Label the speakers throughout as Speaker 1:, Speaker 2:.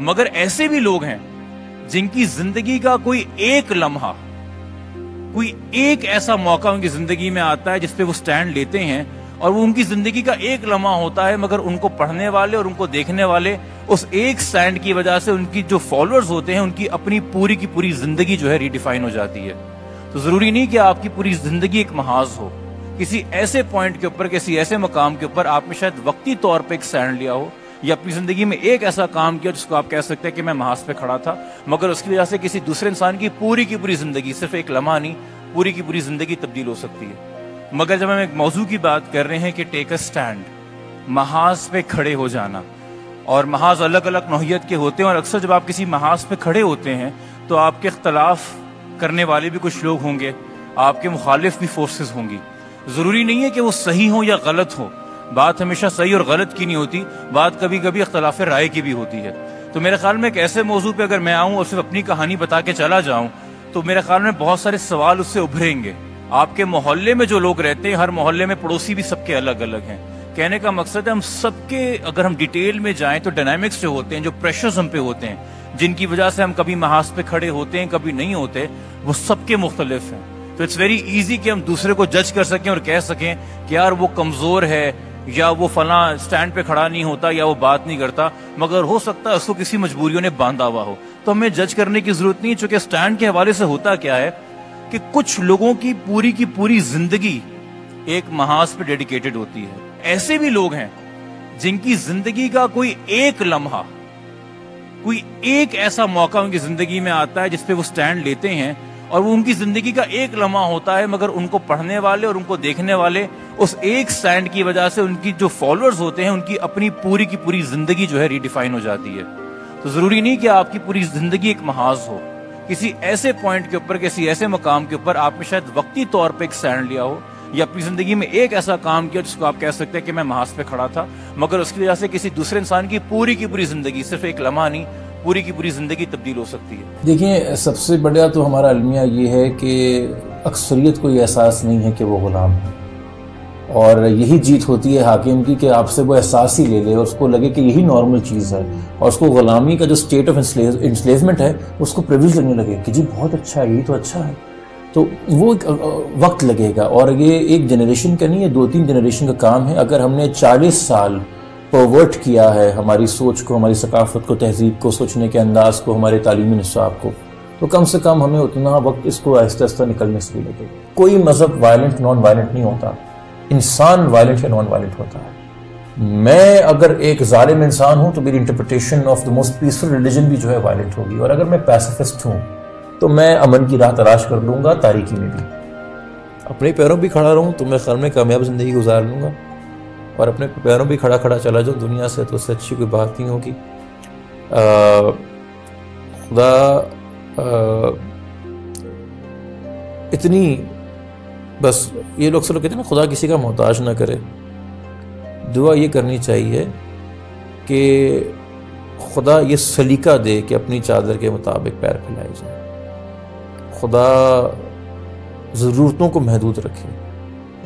Speaker 1: मगर ऐसे भी लोग हैं जिनकी ज़िंदगी का कोई एक लम्हा, कोई एक ऐसा मौका उनकी ज़िंदगी में आता है जिसपे वो स्टैंड लेते हैं और वो उनकी ज़िंदगी का एक लम्हा होता है, मगर उनको पढ़ने वाले और उनको देखने वाले उस एक स्टैंड की वजह से उनकी जो फॉलोअर्स होते हैं, उनकी अपनी पूरी की पूरी ज़िंदगी जो है रिडिफाइन हो जाती है। तो ज़रूरी नहीं कि आपकी पूरी ज़िंदगी एक महाज हो। किसी ऐसे पॉइंट के ऊपर, किसी ऐसे मकाम के ऊपर आपने शायद वक्ती तौर पर एक स्टैंड लिया हो या अपनी ज़िंदगी में एक ऐसा काम किया जिसको आप कह सकते हैं कि मैं महाज पे खड़ा था, मगर उसकी वजह से किसी दूसरे इंसान की पूरी की पूरी ज़िंदगी, सिर्फ़ एक लम्हा नहीं, पूरी की पूरी ज़िंदगी तब्दील हो सकती है। मगर जब हम एक मौजू की बात कर रहे हैं कि टेक अ स्टैंड महाज पे खड़े हो जाना, और महाज अलग अलग नोहियत के होते हैं, और अक्सर जब आप किसी महाज पे खड़े होते हैं तो आपके अख्तलाफ करने वाले भी कुछ लोग होंगे, आपके मुखालिफ भी फोर्सेस होंगी। ज़रूरी नहीं है कि वो सही हो या गलत हो। बात हमेशा सही और गलत की नहीं होती, बात कभी कभी अख्तलाफ राय की भी होती है। तो मेरे ख्याल में एक ऐसे मौजू पे अगर मैं आऊँ और सिर्फ़ अपनी कहानी बता के चला जाऊँ तो मेरे ख्याल में बहुत सारे सवाल उससे उभरेंगे। आपके मोहल्ले में जो लोग रहते हैं, हर मोहल्ले में पड़ोसी भी सबके अलग अलग हैं। कहने का मकसद है, हम सबके अगर हम डिटेल में जाएँ तो डायनामिक्स जो होते हैं, जो प्रेशर्स हम पे होते हैं, जिनकी वजह से हम कभी महाज पे खड़े होते हैं, कभी नहीं होते, वो सबके मुख्तलिफ़ हैं। तो इट्स वेरी इजी कि हम दूसरे को जज कर सकें और कह सकें कि यार वो कमज़ोर है या वो फला स्टैंड पे खड़ा नहीं होता या वो बात नहीं करता, मगर हो सकता है उसको किसी मजबूरियों ने बांधा हुआ हो। तो हमें जज करने की ज़रूरत नहीं, चूँकि स्टैंड के हवाले से होता क्या है कि कुछ लोगों की पूरी की पूरी ज़िंदगी एक महाज पे डेडिकेटेड होती है। ऐसे भी लोग हैं जिनकी ज़िंदगी का कोई एक लम्हा, कोई एक ऐसा मौका उनकी ज़िंदगी में आता है जिसपे वो स्टैंड लेते हैं और वो उनकी ज़िंदगी का एक लम्हा होता है, मगर उनको पढ़ने वाले और उनको देखने वाले, उस एक स्टैंड की वजह से उनकी जो फॉलोअर्स होते हैं, उनकी अपनी पूरी की पूरी ज़िंदगी जो है रिडिफाइन हो जाती है। तो ज़रूरी नहीं कि आपकी पूरी ज़िंदगी एक महाज हो। किसी ऐसे पॉइंट के ऊपर, किसी ऐसे मकाम के ऊपर आपने शायद वक्ती तौर पर एक स्टैंड लिया हो, या अपनी ज़िंदगी में एक ऐसा काम किया जिसको आप कह सकते हैं कि मैं महाज पे खड़ा था, मगर उसकी वजह से किसी दूसरे इंसान की पूरी की पूरी ज़िंदगी सिर्फ़ एक लम्हा नहीं पूरी की पूरी ज़िंदगी तब्दील हो सकती है।
Speaker 2: देखिए, सबसे बड़ा तो हमारा अलमिया ये है कि अक्सरियत को ये एहसास नहीं है कि वो ग़ुलाम है। और यही जीत होती है हाकिम की कि आपसे वो एहसास ही ले ले और उसको लगे कि यही नॉर्मल चीज़ है। और उसको ग़ुलामी का जो स्टेट ऑफ़ इंस्लेवमेंट है, उसको प्रिविलेज लगने लगे कि जी, बहुत अच्छा है, ये तो अच्छा है। तो वो एक वक्त लगेगा। और ये एक जनरेशन का नहीं है दो तीन जनरेशन का काम है। अगर हमने चालीस साल परवर्ट किया है हमारी सोच को, हमारी सकाफत को, तहजीब को, सोचने के अंदाज को, हमारे तालीमी निसाब को तो कम से कम हमें उतना वक्त इसको आहिस्ता आहिस्ता निकलने से भी लगे कोई मज़हब वायलेंट नॉन वायलेंट नहीं होता। इंसान वायलेंट या नॉन वायलेंट होता है। मैं अगर एक ालिम इंसान हूँ तो मेरी interpretation of the most peaceful religion भी जो है वायलेंट होगी। और अगर मैं पैसिफिस्ट हूँ तो मैं अमन की राह तलाश कर लूँगा तारीकी में भी। अपने पैरों भी खड़ा रहूँ तो मैं ख्याल में कामयाब ज़िंदगी गुजार लूँगा। और अपने पैरों भी खड़ा खड़ा चला जाओ दुनिया से तो उससे अच्छी कोई बात नहीं होगी। खुदा इतनी, बस ये लोग सब कहते हैं ना, खुदा किसी का मोहताज ना करे। दुआ ये करनी चाहिए कि खुदा ये सलीका दे कि अपनी चादर के मुताबिक पैर फैलाए जाए। खुदा ज़रूरतों को महदूद रखे।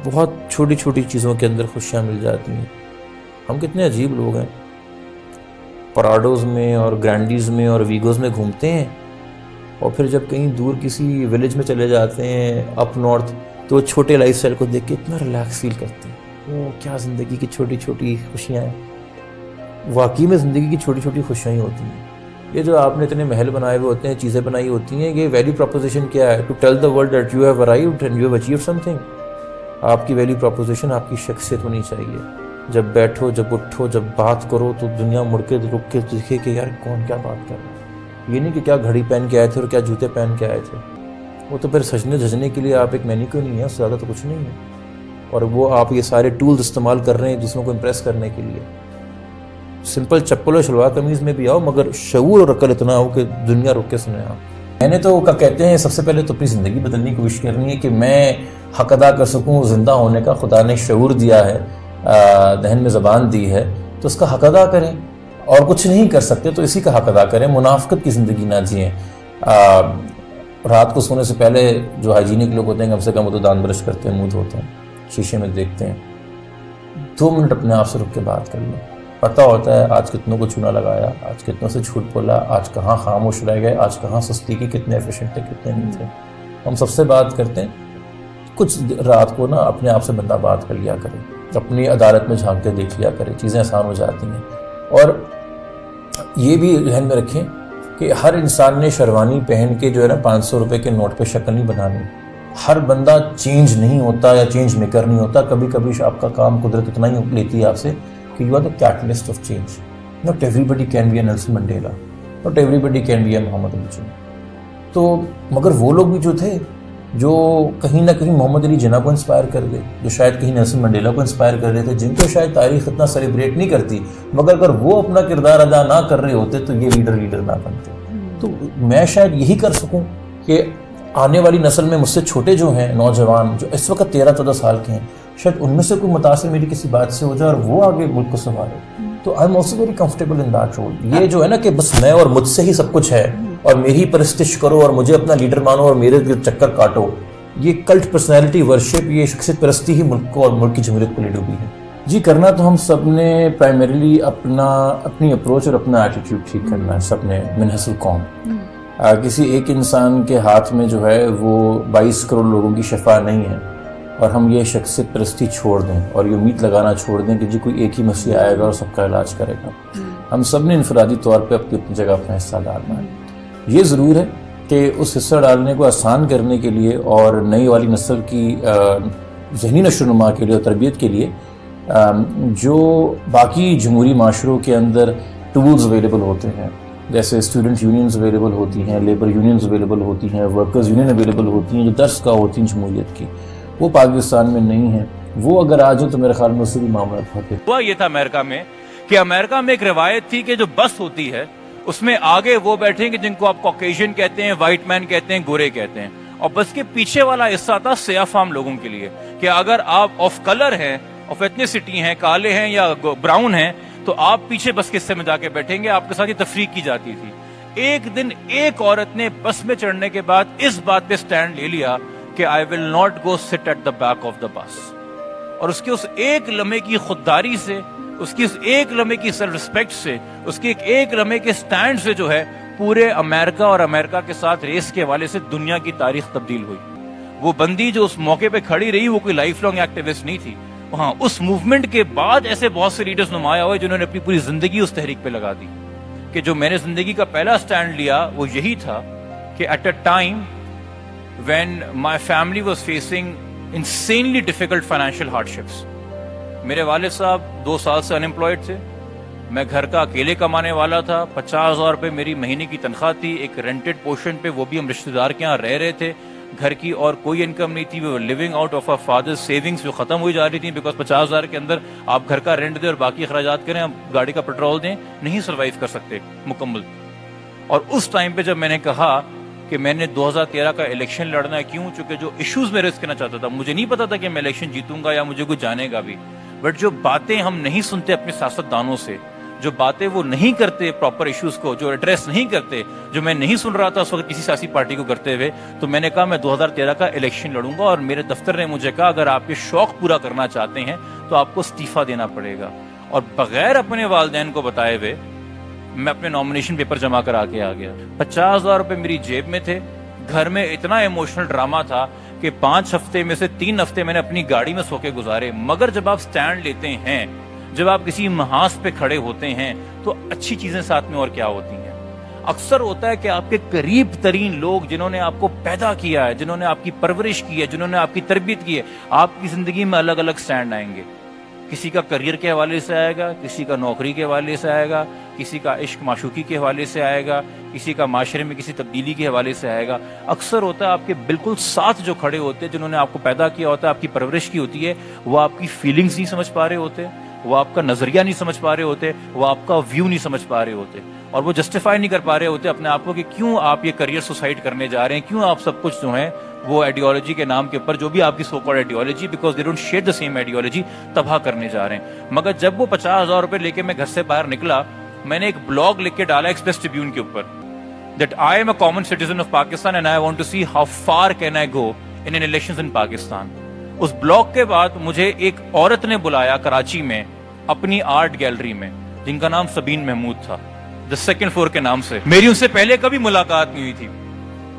Speaker 2: बहुत छोटी छोटी चीज़ों के अंदर खुशियाँ मिल जाती हैं। हम कितने अजीब लोग हैं। पराडोज़ में और ग्रैंडीज़ में और वीगोज़ में घूमते हैं और फिर जब कहीं दूर किसी विलेज में चले जाते हैं, अप नॉर्थ तो छोटे लाइफ स्टाइल को देख के इतना रिलैक्स फील करते हैं। वो क्या ज़िंदगी की छोटी छोटी खुशियाँ हैं। वाकई में ज़िंदगी की छोटी छोटी खुशियाँ ही होती हैं। ये जो आपने इतने महल बनाए हुए होते हैं, चीज़ें बनाई होती हैं, ये वैल्यू प्रोपोजिशन क्या है? To tell the world that you have arrived and you have achieve something आपकी वैल्यू प्रोपोजिशन आपकी शख्सियत होनी चाहिए। जब बैठो, जब उठो, जब बात करो तो दुनिया मुड़ के रुक के दिखे कि यार कौन क्या बात कर रहा है। ये नहीं कि क्या घड़ी पहन के आए थे और क्या जूते पहन के आए थे। वो तो फिर सजने झजने के लिए आप एक मैनी क्यों नहीं है? उससे ज़्यादा तो कुछ नहीं है। और वो आप ये सारे टूल्स इस्तेमाल कर रहे हैं दूसरों को इम्प्रेस करने के लिए। सिंपल चप्पल और शलवार कमीज़ में भी आओ, मगर शूर और अकल इतना हो कि दुनिया रुक के सुने आप। मैंने तो क्या कहते हैं, सबसे पहले तो अपनी ज़िंदगी बदलने की कोशिश करनी है कि मैं हक अदा कर सकूँ, ज़िंदा होने का। खुदा ने शूर दिया है दहन में ज़बान दी है तो उसका हक अदा करें। और कुछ नहीं कर सकते तो इसी का हक अदा करें। मुनाफ्त की ज़िंदगी ना जिए। रात को सोने से पहले जो हाइजीनिक लोग होते हैं, कम से कम वो तो दान ब्रश करते हैं, मुँह धोते हैं, शीशे में देखते हैं। दो मिनट अपने आप से रुक के बात कर लो। पता होता है आज कितनों को चूना लगाया, आज कितनों से झूठ बोला, आज कहाँ खामोश रह गए, आज कहाँ सुस्ती की कितने एफिशिएंट थे, कितने नहीं थे। हम सबसे बात करते हैं, कुछ रात को ना अपने आप से बंदा बात कर लिया करे, अपनी अदालत में झाँक के देख लिया करे, चीज़ें आसान हो जाती हैं। और ये भी ध्यान में रखें कि हर इंसान ने शेरवानी पहन के जो है ना पाँच सौ रुपये के नोट पे शक्ल नहीं बनानी। हर बंदा चेंज नहीं होता या चेंज मेकर नहीं होता कभी कभी आपका काम कुदरत इतना ही लेती है आपसे कि you are the catalyst of change not everybody can be a Nelson Mandela not everybody can be a Muhammad Ali तो मगर वो लोग भी जो थे, जो कहीं ना कहीं मोहम्मद अली जिना को इंस्पायर कर गए, जो शायद कहीं नेल्सन मंडेला को इंस्पायर कर रहे थे, जिनको शायद तारीख इतना सेलिब्रेट नहीं करती, मगर अगर वो अपना किरदार अदा ना कर रहे होते तो ये लीडर लीडर ना बनते। तो मैं शायद यही कर सकूँ कि आने वाली नस्ल में मुझसे छोटे जो हैं, नौजवान, जो इस वक्त तेरह चौदह साल के हैं शायद उनमें से कोई मुतासर मेरी किसी बात से हो जाए और वो आगे मुल्क को संभाले तो I am also very comfortable in that role ये जो है ना कि बस मैं और मुझसे ही सब कुछ है और मेरी परस्तिश करो और मुझे अपना लीडर मानो और मेरे चक्कर काटो। ये कल्ट पर्सनैलिटी वर्शिप ये शख्सियत परस्ती ही मुल्क को और मुल्क की जमहूरियत को ले डूबी है। जी करना तो हम सबने प्राइमरीली अपना अपनी अप्रोच और अपना एटीट्यूड ठीक करना है सबने मिनहसल कौम किसी एक इंसान के हाथ में जो है वो 22 करोड़ लोगों की शफा नहीं है। और हम ये शख्सियत परस्ती छोड़ दें और ये उम्मीद लगाना छोड़ दें कि जी कोई एक ही मसीह आएगा और सबका इलाज करेगा। हम सबने इनफरादी तौर पर अपनी अपनी जगह अपना हिस्सा डालना है। ये ज़रूर है कि उस हिस्सा डालने को आसान करने के लिए और नई वाली नस्ल की जहनी नशोनुमा के लिए और तरबियत के लिए जो बाकी जमहूरी माशरों के अंदर टूल्स अवेलेबल होते हैं जैसे स्टूडेंट यूनियंस अवेलेबल होती हैं लेबर यूनियंस अवेलेबल होती हैं वर्कर्स यूनियन अवेलेबल होती हैं जो दर्स का होती हैं जमहूरियत की। वो पाकिस्तान में नहीं है। वो अगर आ जाए तो मेरे ख्याल में उससे भी मामला होते
Speaker 1: हुआ ये था अमेरिका में कि अमेरिका में एक रिवायत थी कि जो बस होती है, उसमें आगे वो बैठेंगे जिनको आप कॉकेशियन कहते हैं व्हाइट मैन कहते हैं, गोरे कहते हैं। और बस के पीछे वाला हिस्सा था सयाफाम लोगों के लिए कि अगर आप ऑफ़ कलर हैं ऑफ़ एथनिसिटी हैं, काले हैं या ब्राउन हैं तो आप पीछे बस के हिस्से में जाके बैठेंगे, आपके साथ ही तफरी की जाती थी। एक दिन एक औरत ने बस में चढ़ने के बाद इस बात पे स्टैंड ले लिया कि I will not go sit at the back of the bus और उसके उस एक लम्हे की खुददारी से उसकी उस एक लम्हे की सेल्फ रिस्पेक्ट से उसके एक, एक लम्हे के स्टैंड से जो है पूरे अमेरिका और अमेरिका के साथ रेस के हवाले से दुनिया की तारीख तब्दील हुई। वो बंदी जो उस मौके पे खड़ी रही वो कोई लाइफ लॉन्ग एक्टिविस्ट नहीं थी। हाँ उस मूवमेंट के बाद ऐसे बहुत से लीडर्स नुमाया हुए जिन्होंने अपनी पूरी ज़िंदगी उस तहरीक पे लगा दी। कि जो मैंने ज़िंदगी का पहला स्टैंड लिया वो यही था कि at a time when my family was facing insanely difficult financial hardships मेरे वाले साहब दो साल से अनएम्प्लॉयड थे। मैं घर का अकेले कमाने वाला था। पचास हज़ार रुपये मेरी महीने की तनख्वाह थी। एक रेंटेड पोर्शन पे वो भी हम रिश्तेदार के यहाँ रह रहे थे। घर की और कोई इनकम नहीं थी। वो living out of our father savings जो खत्म हुई जा रही थी बिकॉज़ पचास हज़ार के अंदर आप घर का रेंट दें और बाकी अखराज करें आप गाड़ी का पेट्रोल दें, नहीं सर्वाइव कर सकते। मुकम्मल। और उस टाइम पे जब मैंने कहा कि मैंने 2013 का इलेक्शन लड़ना है। क्यों? चूँकि जो इश्यूज़ में रिस्क करना चाहता था। मुझे नहीं पता था कि मैं इलेक्शन जीतूँगा या मुझे कुछ जानेगा भी। बट जो बातें हम नहीं सुनते अपने सियासतदानों से, जो बातें वो नहीं करते प्रॉपर इश्यूज़ को, जो एड्रेस नहीं करते, जो मैं नहीं सुन रहा था उस वक्त किसी सियासी पार्टी को करते हुए तो मैंने कहा, मैं 2013 का इलेक्शन लड़ूँगा और मेरे दफ्तर ने मुझे कहा, अगर आप ये शौक पूरा करना चाहते हैं तो आपको इस्तीफा देना पड़ेगा। और बगैर अपने वालदेन को बताए हुए मैं अपने नॉमिनेशन पेपर जमा करा के आ गया। पचास हज़ार रुपये मेरी जेब में थे। घर में इतना इमोशनल ड्रामा था कि पाँच हफ़्ते में से तीन हफ़्ते मैंने अपनी गाड़ी में सोके गुजारे। मगर जब आप स्टैंड लेते हैं, जब आप किसी महास पे खड़े होते हैं तो अच्छी चीज़ें साथ में और क्या होती हैं? अक्सर होता है कि आपके करीब तरीन लोग जिन्होंने आपको पैदा किया है, जिन्होंने आपकी परवरिश की है, जिन्होंने आपकी तरबियत की है, आपकी ज़िंदगी में अलग अलग स्टैंड आएँगे। किसी का करियर के हवाले से आएगा, किसी का नौकरी के हवाले से आएगा, किसी का इश्क माशूकी के हवाले से आएगा, किसी का माशरे में किसी तब्दीली के हवाले से आएगा। अक्सर होता है आपके बिल्कुल साथ जो खड़े होते हैं, जिन्होंने आपको पैदा किया होता है, आपकी परवरिश की होती है, वो आपकी फीलिंग्स नहीं समझ पा रहे होते। वो आपका नज़रिया नहीं समझ पा रहे होते, वो आपका व्यू नहीं समझ पा रहे होते और वो जस्टिफाई नहीं कर पा रहे होते अपने आप को कि क्यों आप ये करियर सुसाइड करने जा रहे हैं, क्यों आप सब कुछ जो है वो आइडियोलॉजी के नाम के ऊपर, जो भी आपकी so called ideology because they don't share the same ideology तबाह करने जा रहे हैं। मगर जब वो पचास हज़ार रुपए लेके मैं घर से बाहर निकला, मैंने एक ब्लॉग लिख के डाला एक्सप्रेस ट्रिब्यून के ऊपर that I am a common citizen of Pakistan and I want to see how far can I go in an elections in Pakistan उस ब्लॉग के बाद मुझे एक औरत ने बुलाया कराची में, अपनी आर्ट गैलरी में, जिनका नाम सबीन महमूद था द सेकेंड फ्लोर के नाम से। मेरी उनसे पहले कभी मुलाकात नहीं हुई थी।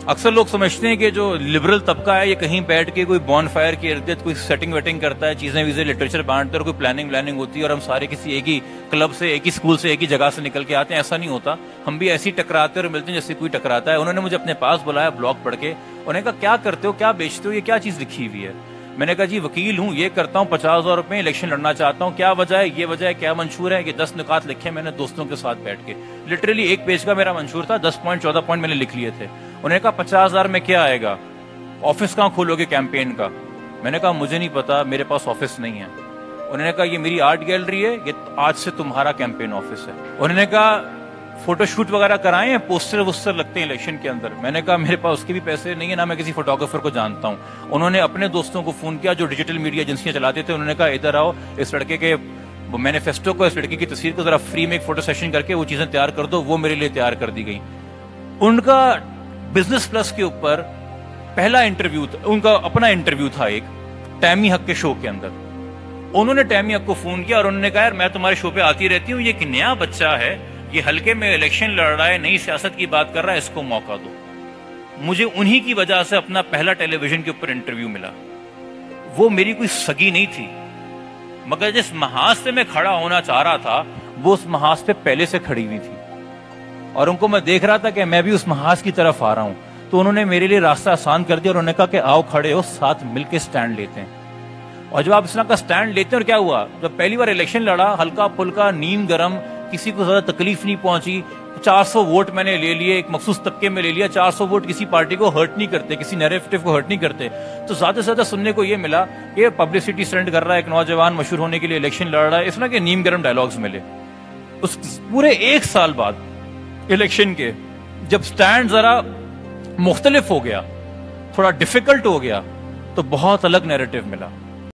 Speaker 1: अक्सर लोग समझते हैं कि जो लिबरल तबका है, ये कहीं बैठ के कोई बॉन फायर के इर्द कोई सेटिंग वेटिंग करता है, चीज़ें वीजें लिटरेचर बांटते और कोई प्लानिंग व्लानिंग होती है और हम सारे किसी एक ही क्लब से, एक ही स्कूल से, एक ही जगह से निकल के आते हैं। ऐसा नहीं होता। हम भी ऐसी टकराते और मिलते हैं जैसे कोई टकराता है। उन्होंने मुझे अपने पास बुलाया ब्लॉग पढ़ के। उन्होंने कहा, क्या करते हो? क्या बेचते हो? ये क्या चीज़ लिखी हुई है? मैंने कहा, जी, वकील हूँ, ये करता हूँ, पचास हज़ार रुपए, इलेक्शन लड़ना चाहता हूँ। क्या वजह है? ये वजह है, क्या मंशूर है? कि दस निकात लिखे मैंने दोस्तों के साथ बैठ के। लिटरली एक पेज का मेरा मंशूर था, दस पॉइंट चौदह पॉइंट मैंने लिख लिए थे। उन्होंने कहा, पचास हज़ार में क्या आएगा? ऑफ़िस कहाँ खोलोगे कैंपेन का? मैंने कहा, मुझे नहीं पता, मेरे पास ऑफ़िस नहीं है। उन्होंने कहा, ये मेरी आर्ट गैलरी है, ये आज से तुम्हारा कैंपेन ऑफ़िस है। उन्होंने कहा फोटोशूट वगैरह कराए हैं पोस्टर वोस्टर लगते हैं इलेक्शन के अंदर? मैंने कहा, मेरे पास उसके भी पैसे नहीं है, ना मैं किसी फोटोग्राफर को जानता हूँ। उन्होंने अपने दोस्तों को फ़ोन किया, जो डिजिटल मीडिया एजेंसियाँ चलाते थे, उन्होंने कहा, इधर आओ, इस लड़के के, मैनिफेस्टो को, इस लड़की की तस्वीर को जरा फ्री में एक फ़ोटो सेशन करके वो चीज़ें तैयार कर दो, वो मेरे लिए तैयार कर दी गई। उनका बिज़नेस प्लस के ऊपर पहला इंटरव्यू उनका अपना इंटरव्यू था एक, टैमी हक के शो के अंदर। उन्होंने टैमी हक को फ़ोन किया और उन्होंने कहा, यार, मैं तुम्हारे शो पे आती रहती हूँ, ये एक नया बच्चा है ये हल्के में इलेक्शन लड़ रहा है, नई सियासत की बात कर रहा है, इसको मौका दो। मुझे उन्हीं की वजह से अपना पहला टेलीविज़न के ऊपर इंटरव्यू मिला। वो मेरी कोई सगी नहीं थी। मगर जिस महाज से मैं खड़ा होना चाह रहा था, वो उस महाज पे पहले से खड़ी हुई थी। और उनको मैं देख रहा था कि मैं भी उस महाज की तरफ़ आ रहा हूँ। तो उन्होंने मेरे लिए रास्ता आसान कर दिया और उन्होंने कहा कि आओ खड़े हो, साथ मिलकर स्टैंड लेते हैं। और जब आप इस तरह का स्टैंड लेते हैं, और क्या हुआ? जब पहली बार इलेक्शन लड़ा हल्का फुल्का नींद गर्म किसी को ज़्यादा तकलीफ़ नहीं पहुँची। 400 वोट मैंने ले लिए, एक मखसूस तबके में ले लिया। 400 वोट किसी पार्टी को हर्ट नहीं करते, किसी नैरेटिव को हर्ट नहीं करते। तो ज़्यादा से ज़्यादा सुनने को ये मिला कि पब्लिसिटी स्टंट कर रहा है एक नौजवान, मशहूर होने के लिए इलेक्शन लड़ रहा है। इस तरह के नीम गर्म डायलॉग्स मिले। उस पूरे एक साल बाद इलेक्शन के, जब स्टैंड जरा मुख्तलिफ़ हो गया, थोड़ा डिफ़िकल्ट हो गया तो बहुत अलग नैरेटिव मिला।